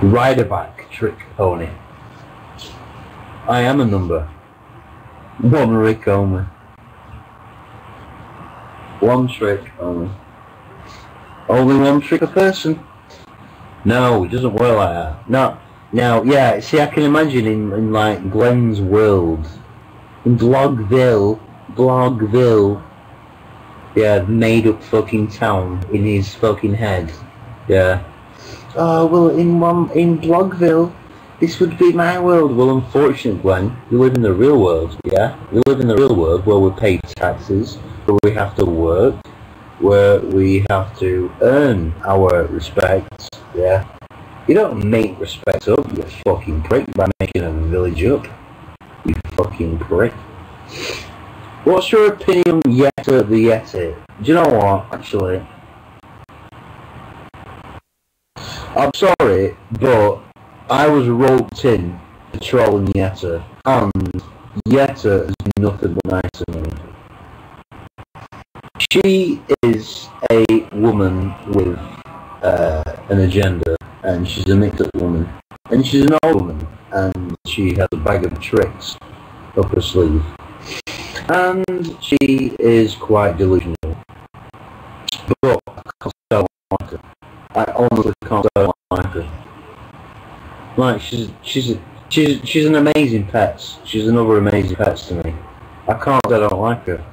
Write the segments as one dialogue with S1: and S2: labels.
S1: Riderback trick pony. I am a number. One trick only. One trick only. Only one trick a person. No, it doesn't work like that. No. Now, yeah, see, I can imagine in, in like Glenn's world, in Blogville, Blogville, yeah, made up fucking town in his fucking head. Yeah. Oh, well, in one, in Blogville, this would be my world. Well, unfortunately, Glenn, we live in the real world, yeah? We live in the real world where we pay taxes, where we have to work, where we have to earn our respect, yeah? You don't make respect up, you fucking prick, by making a village up. You fucking prick. What's your opinion yet of the Yeti? Do you know what, actually? I'm sorry, but I was roped in to trolling Yetta, and Yetta is nothing but nice to me. She is a woman with uh, an agenda, and she's a mixed-up woman, and she's an old woman, and she has a bag of tricks up her sleeve, and she is quite delusional. But I can't her. I honestly can't don't like her. Like she's she's she's she's an amazing pet. She's another amazing pet to me. I can't I don't like her.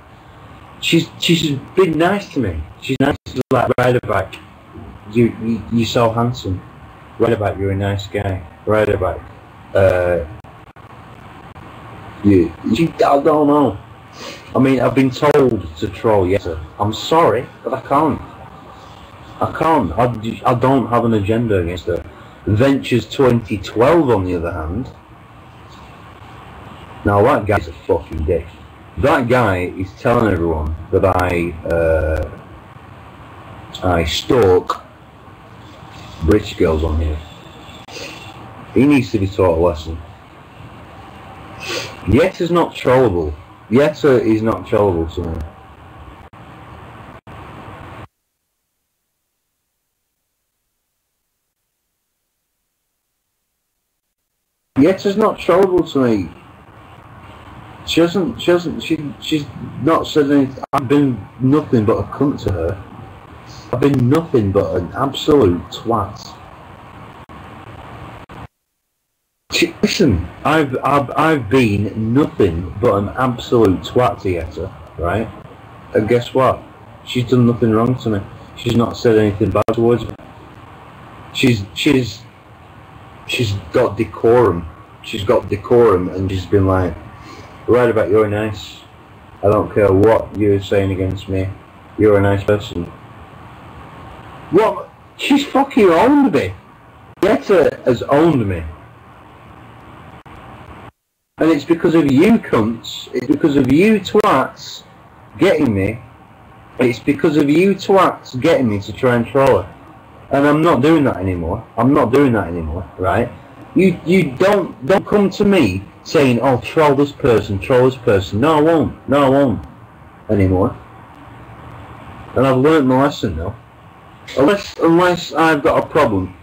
S1: She's she's been nice to me. She's nice to like Riderback. You, you you're so handsome. Riderback, you're a nice guy. Riderback. Uh you, you I don't know. I mean I've been told to troll yes sir. I'm sorry, but I can't. I can't. I, I don't have an agenda against her. Ventures 2012, on the other hand, now that guy's a fucking dick. That guy is telling everyone that I uh, I stalk British girls on here. He needs to be taught a lesson. Yetta's not trollable. Yetta is not trollable to me. Yetta's not trollable to me. She hasn't, she hasn't, she, she's not said anything. I've been nothing but a cunt to her. I've been nothing but an absolute twat. She, listen, I've, I've, I've been nothing but an absolute twat to Yetta, right? And guess what? She's done nothing wrong to me. She's not said anything bad towards me. She's, she's, she's got decorum. She's got decorum and she's been like, right about you're nice. I don't care what you're saying against me. You're a nice person. What? She's fucking owned me. Yetta has owned me. And it's because of you cunts, it's because of you twats getting me, it's because of you twats getting me to try and troll her. And I'm not doing that anymore. I'm not doing that anymore, right? You you don't don't come to me saying, oh troll this person, troll this person. No I won't. No I won't anymore. And I've learned my lesson now. Unless unless I've got a problem.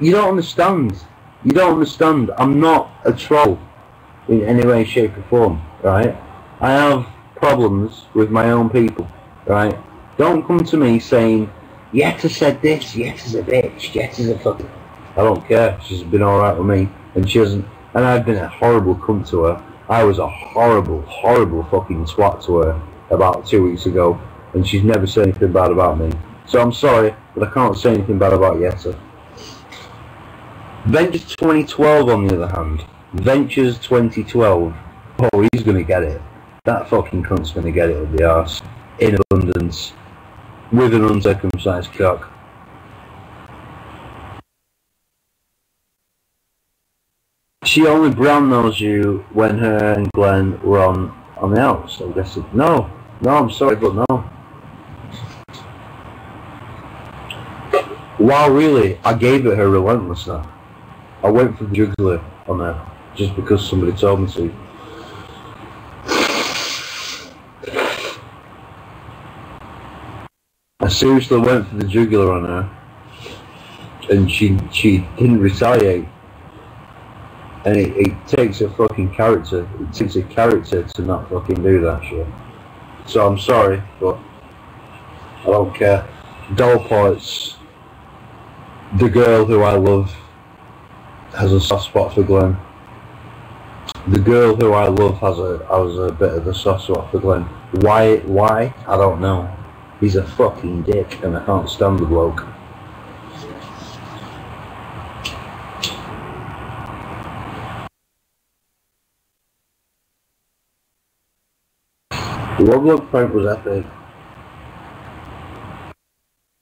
S1: You don't understand. You don't understand. I'm not a troll in any way, shape or form, right? I have problems with my own people, right? Don't come to me saying, Yetta said this, Yetta's a bitch, Yetta's a fucking... I don't care, she's been alright with me, and she hasn't... And I've been a horrible cunt to her. I was a horrible, horrible fucking twat to her about two weeks ago, and she's never said anything bad about me. So I'm sorry, but I can't say anything bad about Yetta. Ventures 2012, on the other hand, Ventures 2012, oh, he's gonna get it. That fucking cunt's gonna get it up the arse. In abundance. With an uncircumcised cock. She only brown nosed you when her and Glenn were on, on the outs, I guess. It, no, no, I'm sorry, but no. Wow, really, I gave it her relentlessly. I went for the jugular on her just because somebody told me to. I seriously went for the jugular on her. and she she didn't retaliate. And it, it takes a fucking character. It takes a character to not fucking do that shit. So I'm sorry, but I don't care. Doll parts. The girl who I love has a soft spot for Glenn. The girl who I love has a has a bit of a soft spot for Glenn. Why? Why? I don't know. He's a fucking dick, and I can't stand the bloke. The Roblox prank was epic.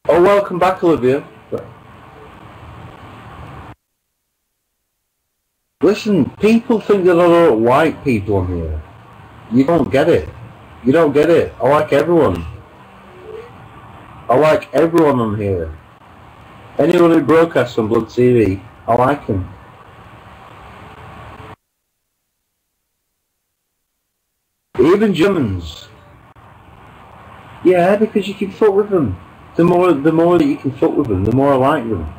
S1: Oh, welcome back, Olivia. Listen, people think that I don't like people on here. You don't get it. You don't get it. I like everyone. I like everyone on here. Anyone who broadcasts on BlogTV, I like them. Even Germans. Yeah, because you can fuck with them. The more, the more that you can fuck with them, the more I like them.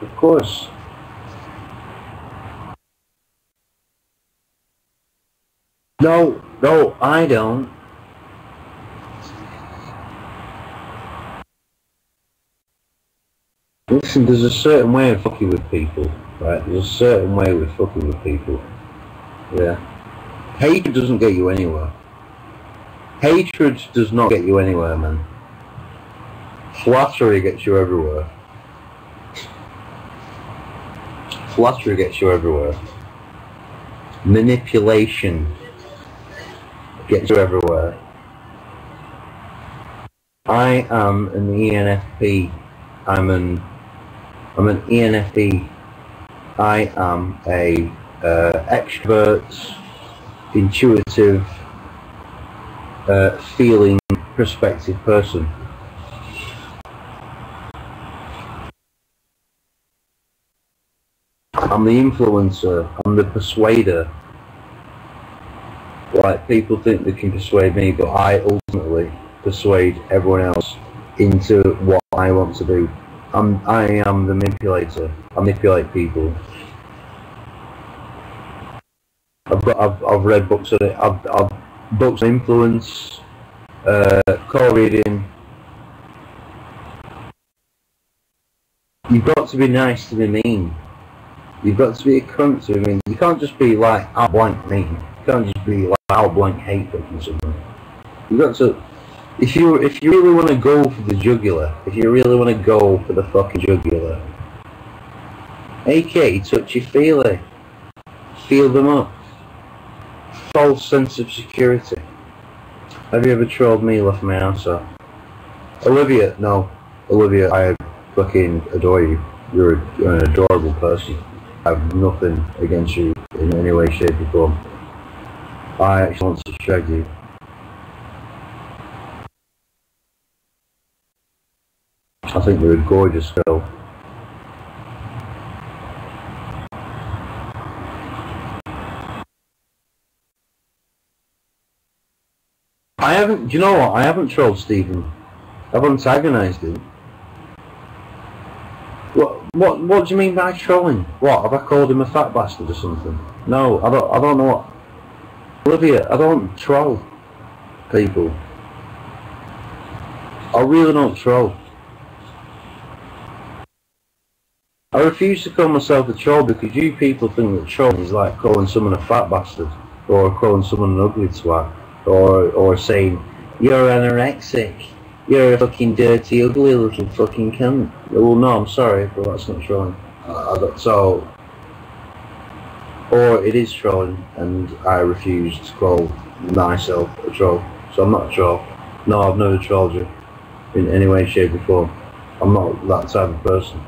S1: Of course. No, no, I don't. Listen, there's a certain way of fucking with people, right? There's a certain way of fucking with people. Yeah. Hatred doesn't get you anywhere. Hatred does not get you anywhere, man. Flattery gets you everywhere. Flattery gets you everywhere. Manipulation gets you everywhere. I am an ENFP. I'm an I'm an ENFP. I am a uh, extrovert, intuitive, uh, feeling, perspective person. I'm the influencer. I'm the persuader. Like people think they can persuade me, but I ultimately persuade everyone else into what I want to do. I'm I am the manipulator. I manipulate people. I've got I've, I've read books on it. I've, I've books on influence, uh, co-reading. You've got to be nice to be mean. You've got to be a cunt to be mean. You can't just be like out blank mean. You can't just be like out blank hate fucking someone. You've got to if you if you really want to go for the jugular, if you really want to go for the fucking jugular, AK touchy feely, feel them up. False sense of security. Have you ever trolled me left my answer? Olivia, no. Olivia, I fucking adore you. You're, a, an adorable person. I have nothing against you in any way, shape, or form. I actually want to shag you. I think you're a gorgeous girl. I haven't, do you know what? I haven't trolled Stephen. I've antagonised him. What, what, what do you mean by trolling? What, have I called him a fat bastard or something? No, I don't, I don't know what. Olivia, I don't troll people. I really don't troll. I refuse to call myself a troll because you people think that troll is like calling someone a fat bastard or calling someone an ugly twat or or saying you're anorexic, you're a fucking dirty, ugly little fucking cunt. Well, no, I'm sorry, but that's not trolling. Uh, so, or it is trolling, and I refuse to call myself a troll. So I'm not a troll. No, I've never trolled you in any way, shape, or form. I'm not that type of person.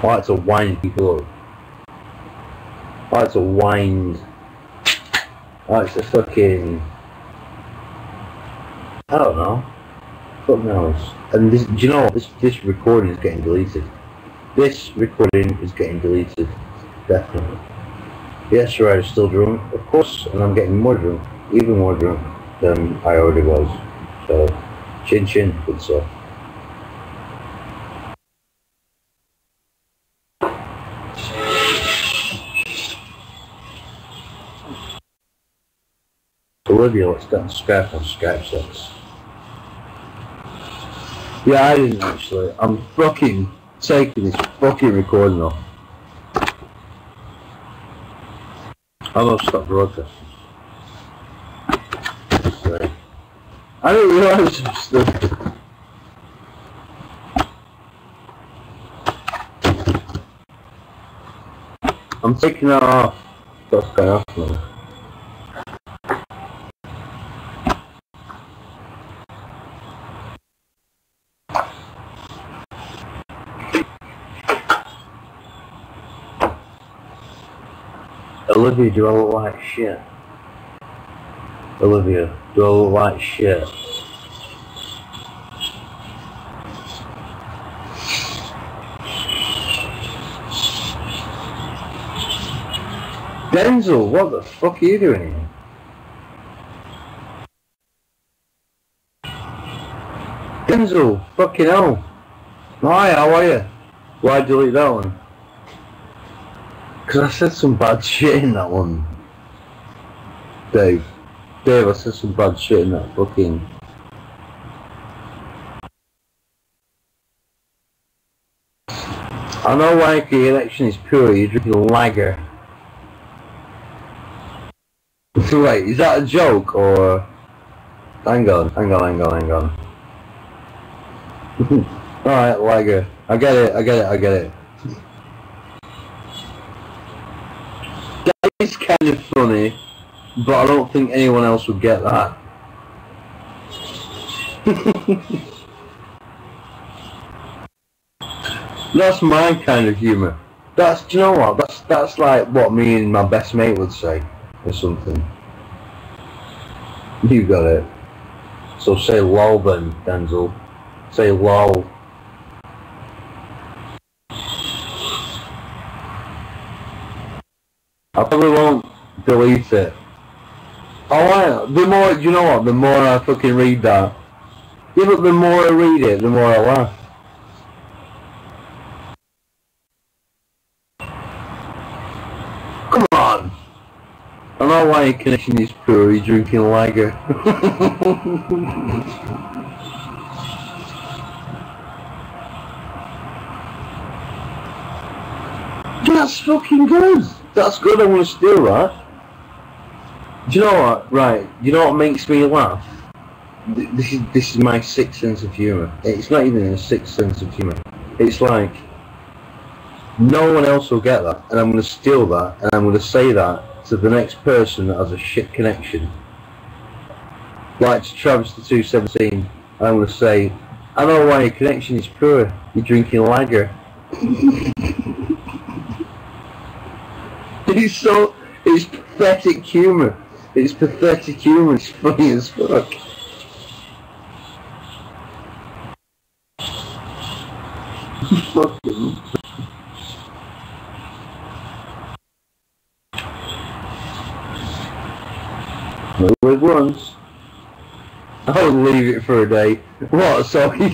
S1: Like to wind people up. I like to wind. I like to fucking. I don't know. Fuck knows. And this, do you know? This, this recording is getting deleted. This recording is getting deleted. Definitely. Yes, sir, I'm still drunk. Of course, and I'm getting more drunk. Even more drunk than I already was. So, chin chin, good stuff. Olivia, let's get on Skype on Yeah, I didn't actually. I'm fucking taking this fucking recording off. I'm gonna stop broadcasting. Sorry. I didn't realise was still. I'm taking that off. That's going off now. Olivia, do I look like shit? Olivia, do I look like shit? Denzel, what the fuck are you doing here? Denzel, fucking hell. Hi, how are you? Why delete that one? Because I said some bad shit in that one. Dave. Dave, I said some bad shit in that fucking... I know why the election is pure, you're drinking lager. Wait, is that a joke or... Hang on, hang on, hang on, hang on. Alright, lager. I get it, I get it, I get it. That is kind of funny, but I don't think anyone else would get that. that's my kind of humour. That's, do you know what? That's that's like what me and my best mate would say, or something. You got it. So say lol then, Denzel. Say lol. I probably won't delete it. Oh, I, the more, you know what, the more I fucking read that. Yeah, but the more I read it, the more I laugh. Come on! I know why your connection is poor, you're drinking lager. That's fucking good! That's good, I want to steal that. Do you know what? Right, Do you know what makes me laugh? This is this is my sixth sense of humour. It's not even a sixth sense of humour. It's like no one else will get that, and I'm going to steal that, and I'm going to say that to the next person that has a shit connection. Like to Travis the 217, I'm going to say, I know why your connection is poor. You're drinking lager. it's so, it's pathetic humour. It's pathetic humour. It's funny as fuck. Fucking. No once. I would leave it for a day. What? So you